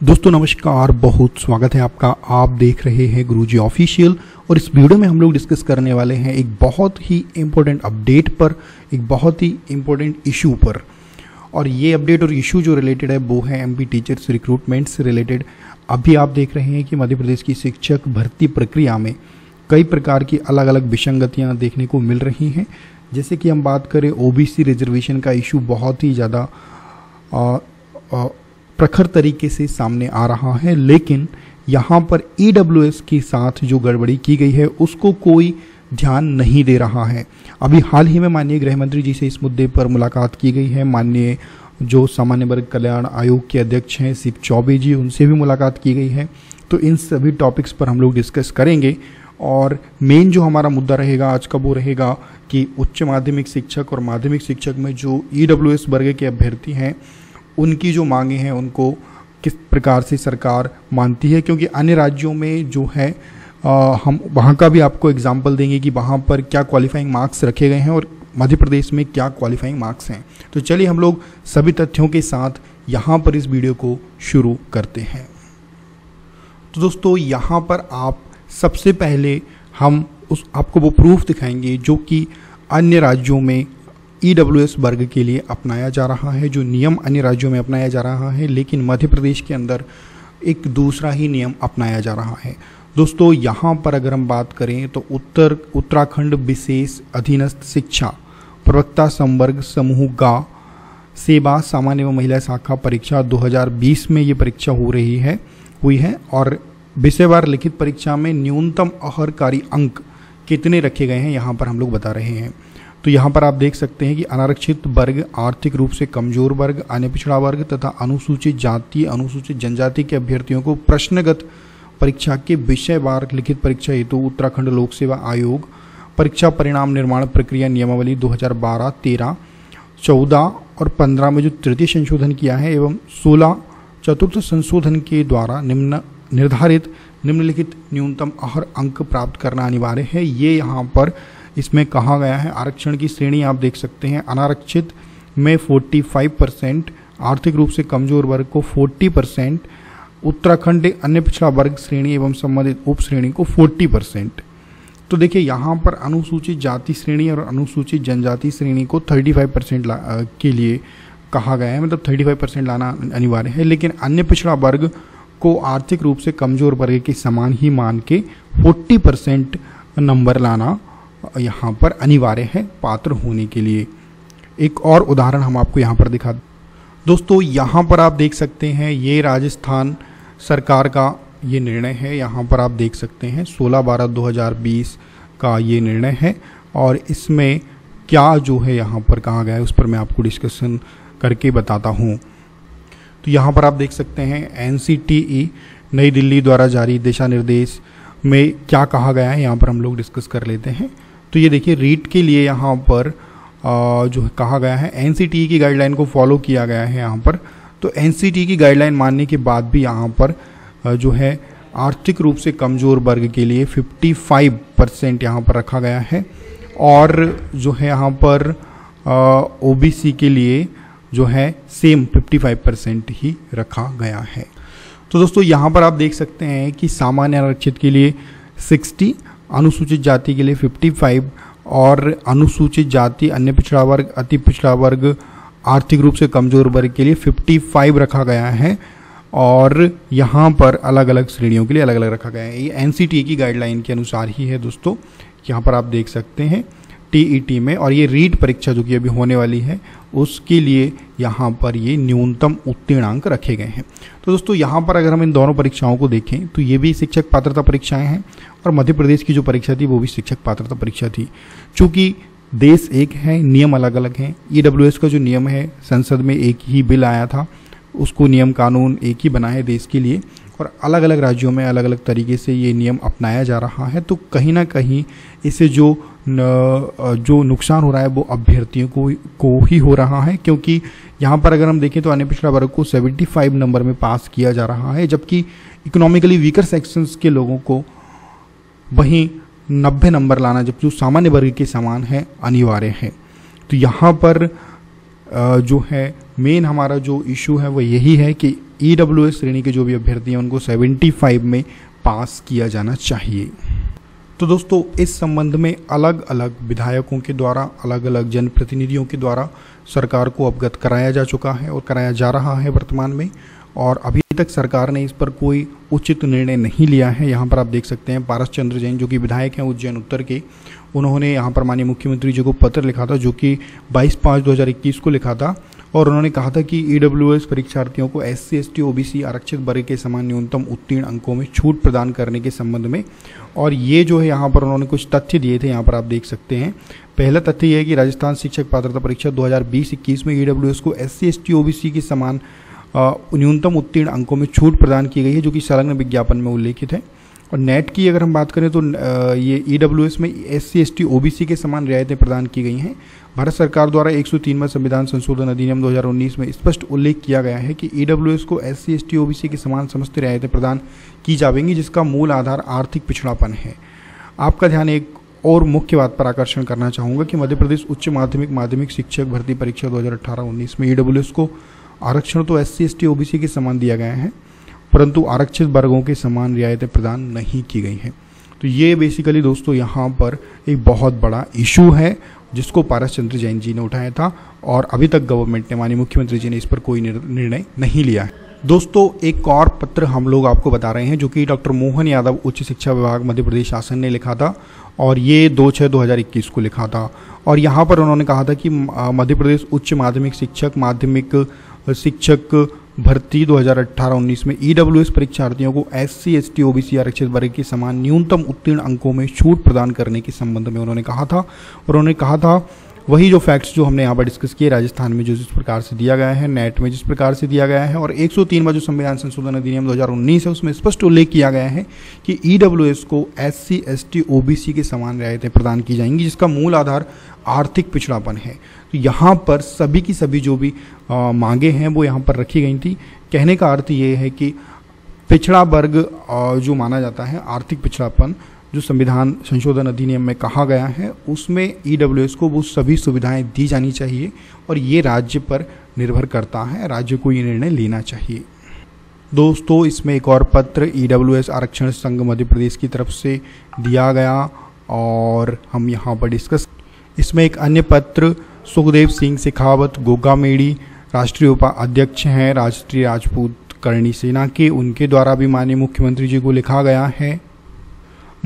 दोस्तों, नमस्कार, बहुत स्वागत है आपका। आप देख रहे हैं गुरुजी ऑफिशियल और इस वीडियो में हम लोग डिस्कस करने वाले हैं एक बहुत ही इम्पोर्टेंट अपडेट पर, एक बहुत ही इम्पोर्टेंट इशू पर। और ये अपडेट और इशू जो रिलेटेड है, वो है एमपी टीचर्स रिक्रूटमेंट से रिलेटेड अभी आप देख रहे हैं कि मध्य प्रदेश की शिक्षक भर्ती प्रक्रिया में कई प्रकार की अलग अलग विसंगतियाँ देखने को मिल रही हैं। जैसे कि हम बात करें ओबीसी रिजर्वेशन का इशू बहुत ही ज़्यादा प्रखर तरीके से सामने आ रहा है, लेकिन यहाँ पर ई e के साथ जो गड़बड़ी की गई है, उसको कोई ध्यान नहीं दे रहा है। अभी हाल ही में माननीय गृह मंत्री जी से इस मुद्दे पर मुलाकात की गई है। माननीय जो सामान्य वर्ग कल्याण आयोग के अध्यक्ष हैं शिव चौबे जी, उनसे भी मुलाकात की गई है। तो इन सभी टॉपिक्स पर हम लोग डिस्कस करेंगे। और मेन जो हमारा मुद्दा रहेगा, आज का वो रहेगा कि उच्च माध्यमिक शिक्षक और माध्यमिक शिक्षक में जो ई e वर्ग के अभ्यर्थी हैं उनकी जो मांगे हैं उनको किस प्रकार से सरकार मानती है? क्योंकि अन्य राज्यों में जो है आ, हम वहाँ का भी आपको एग्ज़ाम्पल देंगे कि वहाँ पर क्या क्वालिफाइंग मार्क्स रखे गए हैं और मध्य प्रदेश में क्या क्वालिफाइंग मार्क्स हैं। तो चलिए हम लोग सभी तथ्यों के साथ यहाँ पर इस वीडियो को शुरू करते हैं। तो दोस्तों यहाँ पर आप सबसे पहले हम उस आपको वो प्रूफ दिखाएँगे जो कि अन्य राज्यों में ई e वर्ग के लिए अपनाया जा रहा है, जो नियम अन्य राज्यों में अपनाया जा रहा है, लेकिन मध्य प्रदेश के अंदर एक दूसरा ही नियम अपनाया जा रहा है। दोस्तों, यहाँ पर अगर हम बात करें तो उत्तर, उत्तराखंड विशेष अधीनस्थ शिक्षा प्रवक्ता संवर्ग समूह गा, सेवा, सामान्य एवं महिला शाखा परीक्षा 2020 में ये परीक्षा हो रही है, हुई है, और विषयवार लिखित परीक्षा में न्यूनतम अहरकारी अंक कितने रखे गए हैं, यहाँ पर हम लोग बता रहे हैं। तो यहाँ पर आप देख सकते हैं कि अनारक्षित वर्ग आर्थिक रूप से कमज़ोर वर्ग अन्य पिछड़ा वर्ग तथा अनुसूचित जाति अनुसूचित जनजाति के अभ्यर्थियों को प्रश्नगत परीक्षा के विषयवार लिखित परीक्षा हेतु तो उत्तराखंड लोक सेवा आयोग परीक्षा परिणाम निर्माण प्रक्रिया नियमावली 2012, 13, 14 और 15 में जो तृतीय संशोधन किया है एवं 16 चतुर्थ संशोधन के द्वारा निम्न निर्धारित निम्नलिखित न्यूनतम अहर अंक प्राप्त करना अनिवार्य है। ये यहाँ पर इसमें कहा गया है, आरक्षण की श्रेणी आप देख सकते हैं, अनारक्षित में 45 परसेंट आर्थिक रूप से कमज़ोर वर्ग को 40 परसेंट उत्तराखंड अन्य पिछड़ा वर्ग श्रेणी एवं संबंधित उप श्रेणी को 40 परसेंट तो देखिए, यहाँ पर अनुसूचित जाति श्रेणी और अनुसूचित जनजाति श्रेणी को 35 परसेंट के लिए कहा गया है मतलब 35 परसेंट लाना अनिवार्य है, लेकिन अन्य पिछड़ा वर्ग को आर्थिक रूप से कमज़ोर वर्ग के समान ही मान के 40 परसेंट नंबर लाना यहाँ पर अनिवार्य है पात्र होने के लिए। एक और उदाहरण हम आपको यहाँ पर दिखा दोस्तों, यहाँ पर आप देख सकते हैं ये राजस्थान सरकार का ये निर्णय है। यहाँ पर आप देख सकते हैं 16 बारह 2020 का ये निर्णय है और इसमें क्या जो है यहाँ पर कहा गया है, उस पर मैं आपको डिस्कशन करके बताता हूँ। तो यहाँ पर आप देख सकते हैं एनसीटीई नई दिल्ली द्वारा जारी दिशा निर्देश में क्या कहा गया है, यहाँ पर हम लोग डिस्कस कर लेते हैं। तो ये देखिए, रीट के लिए यहाँ पर जो कहा गया है एनसीटी की गाइडलाइन को फॉलो किया गया है यहाँ पर। तो एनसीटी की गाइडलाइन मानने के बाद भी यहाँ पर जो है, आर्थिक रूप से कमज़ोर वर्ग के लिए 55 परसेंट यहाँ पर रखा गया है। और जो है यहाँ पर ओबीसी के लिए जो है सेम 55 परसेंट ही रखा गया है। तो दोस्तों, यहाँ पर आप देख सकते हैं कि सामान्य आरक्षित के लिए 60 अनुसूचित जाति के लिए 55 और अनुसूचित जाति अन्य पिछड़ा वर्ग, अति पिछड़ा वर्ग, आर्थिक रूप से कमज़ोर वर्ग के लिए 55 रखा गया है और यहाँ पर अलग अलग श्रेणियों के लिए अलग अलग रखा गया है। ये एनसीटी की गाइडलाइन के अनुसार ही है दोस्तों। यहाँ पर आप देख सकते हैं टीईटी e में और ये रीट परीक्षा जो कि अभी होने वाली है उसके लिए यहाँ पर ये न्यूनतम उत्तीर्णांक रखे गए हैं। तो दोस्तों, यहाँ पर अगर हम इन दोनों परीक्षाओं को देखें तो ये भी शिक्षक पात्रता परीक्षाएँ हैं और मध्य प्रदेश की जो परीक्षा थी, वो भी शिक्षक पात्रता परीक्षा थी। चूँकि देश एक है, नियम अलग अलग हैं ई e का जो नियम है, संसद में एक ही बिल आया था। उसको नियम कानून एक ही बना है देश के लिए और अलग अलग राज्यों में अलग अलग तरीके से ये नियम अपनाया जा रहा है तो कहीं ना कहीं इससे जो न, जो नुकसान हो रहा है वो अभ्यर्थियों को को ही हो रहा है क्योंकि यहाँ पर अगर हम देखें तो अन्य पिछड़ा वर्ग को 75 नंबर में पास किया जा रहा है जबकि इकोनॉमिकली वीकर सेक्शंस के लोगों को वहीं 90 नंबर लाना जब जो सामान्य वर्ग के समान है अनिवार्य है। तो यहाँ पर जो है मेन हमारा जो इशू है वो यही है कि ई एस श्रेणी के जो भी अभ्यर्थी हैं, उनको 75 में पास किया जाना चाहिए। तो दोस्तों, इस संबंध में अलग अलग विधायकों के द्वारा अलग अलग जनप्रतिनिधियों के द्वारा सरकार को अवगत कराया जा चुका है और कराया जा रहा है वर्तमान में। और अभी तक सरकार ने इस पर कोई उचित निर्णय नहीं लिया है। यहाँ पर आप देख सकते हैं, पारस चंद्र जैन जो कि विधायक हैं उज्जैन उत्तर के, उन्होंने यहाँ पर माननीय मुख्यमंत्री जी को पत्र लिखा था, जो कि 22 पाँच 2021 को लिखा था। और उन्होंने कहा था कि ई परीक्षार्थियों को S C S T O B C आरक्षित वर्ग के समान न्यूनतम उत्तीर्ण अंकों में छूट प्रदान करने के संबंध में। और ये जो है यहाँ पर उन्होंने कुछ तथ्य दिए थे, यहाँ पर आप देख सकते हैं। पहला तथ्य यह है कि राजस्थान शिक्षक पात्रता परीक्षा 2020-21 में ई को S C S T O B C के समान न्यूनतम उत्तीर्ण अंकों में छूट प्रदान की गई है, जो कि संलग्न विज्ञापन में उल्लेखित है। और नेट की अगर हम बात करें तो ये ई में एस सी एस टी के समान रियायतें प्रदान की गई हैं। भारत सरकार द्वारा 103वां संविधान संशोधन अधिनियम 2019 में स्पष्ट उल्लेख किया गया है कि ई को एस सी एस टी के समान समस्त रियायतें प्रदान की जाएँगी जिसका मूल आधार आर्थिक पिछड़ापन है। आपका ध्यान एक और मुख्य बात पर आकर्षण करना चाहूँगा कि मध्य प्रदेश उच्च माध्यमिक माध्यमिक शिक्षक भर्ती परीक्षा 2018-19 में ईडब्ल्यूएस को आरक्षण तो एस सी एस टी के समान दिया गया है। परंतु आरक्षित वर्गों के समान रियायतें प्रदान नहीं की गई हैं। तो ये बेसिकली दोस्तों यहाँ पर एक बहुत बड़ा इशू है, जिसको पारस चंद्र जैन जी ने उठाया था और अभी तक गवर्नमेंट ने, माननीय मुख्यमंत्री जी ने इस पर कोई निर्णय नहीं लिया है। दोस्तों, एक और पत्र हम लोग आपको बता रहे हैं, जो कि डॉक्टर मोहन यादव उच्च शिक्षा विभाग, मध्य प्रदेश शासन ने लिखा था और ये दो छः दो हज़ार इक्कीस को लिखा था। और यहाँ पर उन्होंने कहा था कि मध्य प्रदेश उच्च माध्यमिक शिक्षक माध्यमिक शिक्षक भर्ती 2018-19 में ई e परीक्षार्थियों को S C S T OBC आरक्षित वर्ग के समान न्यूनतम उत्तीर्ण अंकों में छूट प्रदान करने के संबंध में उन्होंने कहा था। और उन्होंने कहा था वही जो फैक्ट्स जो हमने यहाँ पर डिस्कस किए राजस्थान में जो जिस प्रकार से दिया गया है नेट में जिस प्रकार से दिया गया है और 103 में जो संविधान संशोधन अधिनियम 2019 है उसमें स्पष्ट उल्लेख किया गया है कि ई e को एस सी एस टी के समान रियायतें प्रदान की जाएँगी जिसका मूल आधार आर्थिक पिछड़ापन है। तो यहाँ पर सभी की सभी जो भी आ, मांगे हैं वो यहाँ पर रखी गई थी। कहने का अर्थ ये है कि पिछड़ा वर्ग जो माना जाता है आर्थिक पिछड़ापन जो संविधान संशोधन अधिनियम में कहा गया है, उसमें ई e को वो सभी सुविधाएँ दी जानी चाहिए और ये राज्य पर निर्भर करता है, राज्य को ये निर्णय लेना चाहिए। दोस्तों, इसमें एक और पत्र ई e आरक्षण संघ मध्य प्रदेश की तरफ़ से दिया गया और हम यहाँ पर डिस्कस इसमें एक अन्य पत्र, सुखदेव सिंह शेखावत गोगा मेड़ी राष्ट्रीय उपाध्यक्ष हैं, राष्ट्रीय राजपूत करणी सेना के, उनके द्वारा भी माननीय मुख्यमंत्री जी को लिखा गया है।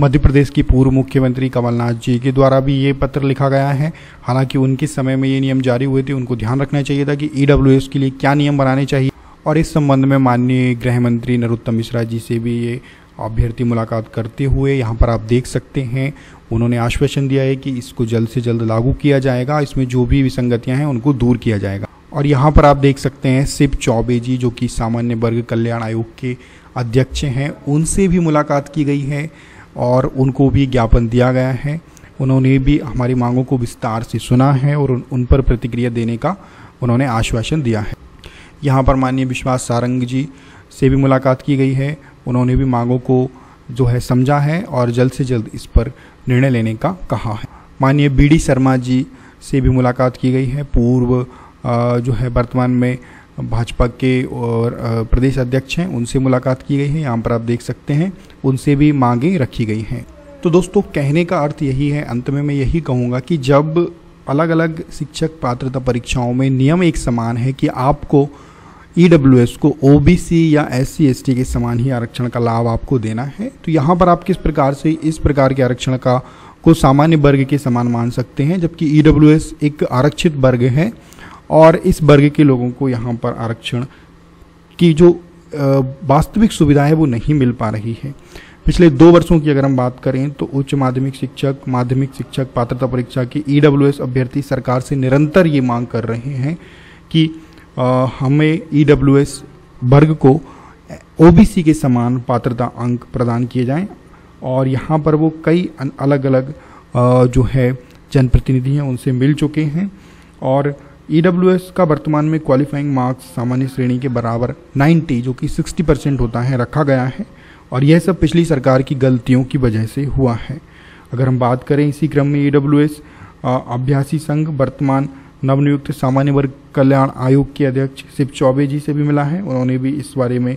मध्य प्रदेश की पूर्व मुख्यमंत्री कमलनाथ जी के द्वारा भी ये पत्र लिखा गया है। हालाँकि उनके समय में ये नियम जारी हुए थे, उनको ध्यान रखना चाहिए था कि ई e के लिए क्या नियम बनाने चाहिए। और इस संबंध में माननीय गृह मंत्री नरोत्तम मिश्रा जी से भी ये अभ्यर्थी मुलाकात करते हुए यहाँ पर आप देख सकते हैं, उन्होंने आश्वासन दिया है कि इसको जल्द से जल्द लागू किया जाएगा, इसमें जो भी विसंगतियाँ हैं उनको दूर किया जाएगा। और यहाँ पर आप देख सकते हैं, सिप चौबे जी, जो कि सामान्य वर्ग कल्याण आयोग के अध्यक्ष हैं, उनसे भी मुलाकात की गई है। और उनको भी ज्ञापन दिया गया है। उन्होंने भी हमारी मांगों को विस्तार से सुना है और उन, पर प्रतिक्रिया देने का उन्होंने आश्वासन दिया है। यहाँ पर माननीय विश्वास सारंग जी से भी मुलाकात की गई है। उन्होंने भी मांगों को जो है समझा है और जल्द से जल्द इस पर निर्णय लेने का कहा है। माननीय बी डी शर्मा जी से भी मुलाकात की गई है। पूर्व जो है वर्तमान में भाजपा के और प्रदेश अध्यक्ष हैं, उनसे मुलाकात की गई है, यहाँ पर आप देख सकते हैं, उनसे भी मांगे रखी गई हैं। तो दोस्तों, कहने का अर्थ यही है, अंत में मैं यही कहूँगा कि जब अलग अलग शिक्षक पात्रता परीक्षाओं में नियम एक समान है कि आपको ई e को ओबीसी या एस सी के समान ही आरक्षण का लाभ आपको देना है तो यहाँ पर आप किस प्रकार से, इस प्रकार के आरक्षण का, को सामान्य वर्ग के समान मान सकते हैं, जबकि ई e एक आरक्षित वर्ग है और इस वर्ग के लोगों को यहाँ पर आरक्षण की जो वास्तविक सुविधा है वो नहीं मिल पा रही है। पिछले दो वर्षों की अगर हम बात करें तो उच्च माध्यमिक शिक्षक माध्यमिक शिक्षक पात्रता परीक्षा के ई e अभ्यर्थी सरकार से निरंतर ये मांग कर रहे हैं कि आ, हमें ई e वर्ग को ओबीसी के समान पात्रता अंक प्रदान किए जाएँ और यहाँ पर वो कई अलग अलग जो है जनप्रतिनिधि हैं उनसे मिल चुके हैं और ई e का वर्तमान में क्वालिफाइंग मार्क्स सामान्य श्रेणी के बराबर 90 जो कि 60 परसेंट होता है, रखा गया है और यह सब पिछली सरकार की गलतियों की वजह से हुआ है। अगर हम बात करें इसी क्रम में ई e अभ्यासी संघ वर्तमान नवनियुक्त सामान्य वर्ग कल्याण आयोग के अध्यक्ष शिव चौबे जी से भी मिला है। उन्होंने भी इस बारे में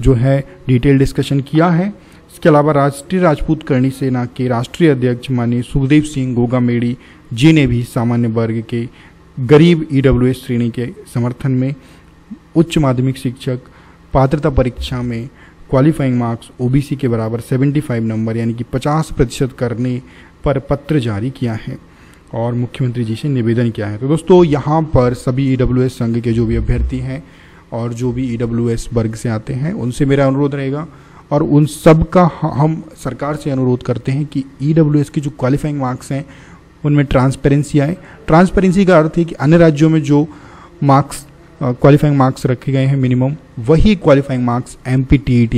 जो है डिटेल डिस्कशन किया है। इसके अलावा राष्ट्रीय राजपूत करणी सेना के राष्ट्रीय अध्यक्ष माननीय सुखदेव सिंह गोगामेड़ी जी ने भी सामान्य वर्ग के गरीब ईडब्ल्यूएस श्रेणी के समर्थन में उच्च माध्यमिक शिक्षक, पात्रता परीक्षा में क्वालिफाइंग मार्क्स ओबीसी के बराबर 75 नंबर यानी कि 50 प्रतिशत करने पर पत्र जारी किया है और मुख्यमंत्री जी से निवेदन किया है। तो दोस्तों, यहाँ पर सभी ईडब्ल्यूएस संघ के जो भी अभ्यर्थी हैं और जो भी ईडब्ल्यूएस वर्ग से आते हैं, उनसे मेरा अनुरोध रहेगा और उन सब का हम सरकार से अनुरोध करते हैं कि ईडब्ल्यूएस की जो क्वालिफाइंग मार्क्स हैं उनमें ट्रांसपेरेंसी आए। ट्रांसपेरेंसी का अर्थ है कि अन्य राज्यों में जो मार्क्स क्वालिफाइंग मार्क्स रखे गए हैं मिनिमम वही क्वालिफाइंग मार्क्स एम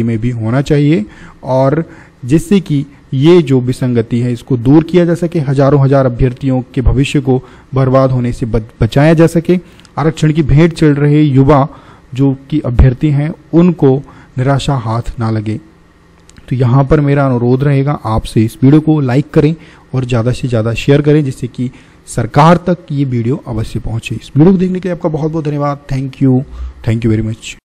में भी होना चाहिए और जिससे कि ये जो विसंगति है, इसको दूर किया जा सके, हज़ारों हज़ार अभ्यर्थियों के भविष्य को बर्बाद होने से बचाया जा सके। आरक्षण की भेंट चल रहे युवा जो कि अभ्यर्थी हैं, उनको निराशा हाथ ना लगे। तो यहाँ पर मेरा अनुरोध रहेगा, आपसे इस वीडियो को लाइक करें और ज़्यादा से ज़्यादा शेयर करें जिससे कि सरकार तक ये वीडियो अवश्य पहुँचे। इस वीडियो को देखने के लिए आपका बहुत बहुत धन्यवाद। Thank you thank you very much